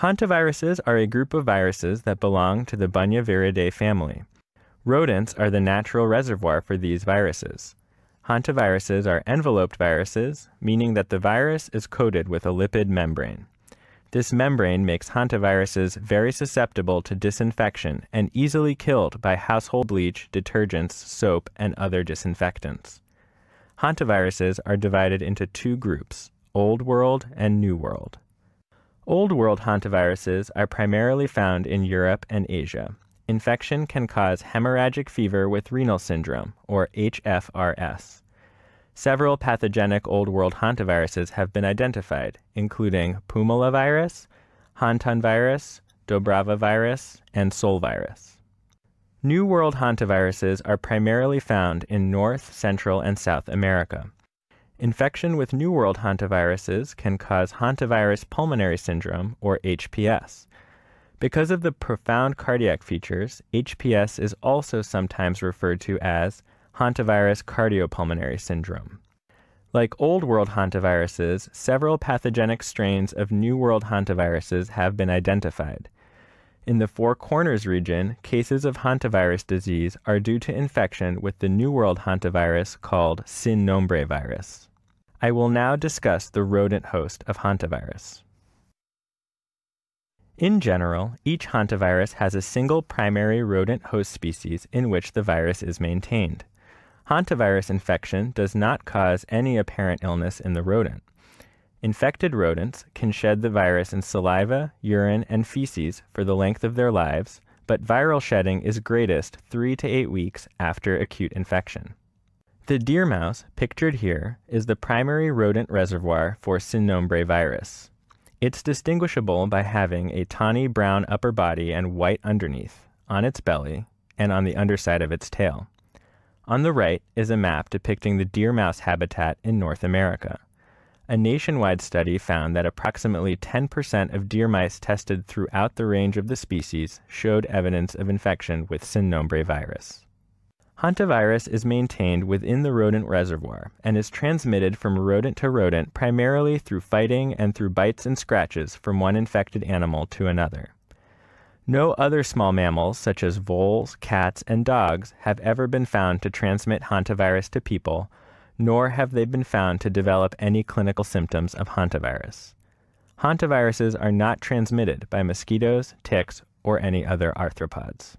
Hantaviruses are a group of viruses that belong to the Bunyaviridae family. Rodents are the natural reservoir for these viruses. Hantaviruses are enveloped viruses, meaning that the virus is coated with a lipid membrane. This membrane makes hantaviruses very susceptible to disinfection and easily killed by household bleach, detergents, soap, and other disinfectants. Hantaviruses are divided into two groups, Old World and New World. Old World hantaviruses are primarily found in Europe and Asia. Infection can cause hemorrhagic fever with renal syndrome, or HFRS. Several pathogenic Old World hantaviruses have been identified, including Puumala virus, Hantaan virus, Dobrava virus, and Seoul virus. New World hantaviruses are primarily found in North, Central, and South America. Infection with New World hantaviruses can cause hantavirus pulmonary syndrome, or HPS. Because of the profound cardiac features, HPS is also sometimes referred to as hantavirus cardiopulmonary syndrome. Like Old World hantaviruses, several pathogenic strains of New World hantaviruses have been identified. In the Four Corners region, cases of hantavirus disease are due to infection with the New World hantavirus called Sin nombre virus. I will now discuss the rodent host of hantavirus. In general, each hantavirus has a single primary rodent host species in which the virus is maintained. Hantavirus infection does not cause any apparent illness in the rodent. Infected rodents can shed the virus in saliva, urine, and feces for the length of their lives, but viral shedding is greatest 3 to 8 weeks after acute infection. The deer mouse, pictured here, is the primary rodent reservoir for Sin virus. It's distinguishable by having a tawny brown upper body and white underneath, on its belly, and on the underside of its tail. On the right is a map depicting the deer mouse habitat in North America. A nationwide study found that approximately 10% of deer mice tested throughout the range of the species showed evidence of infection with Sin virus. Hantavirus is maintained within the rodent reservoir and is transmitted from rodent to rodent primarily through fighting and through bites and scratches from one infected animal to another. No other small mammals, such as voles, cats, and dogs, have ever been found to transmit hantavirus to people, nor have they been found to develop any clinical symptoms of hantavirus. Hantaviruses are not transmitted by mosquitoes, ticks, or any other arthropods.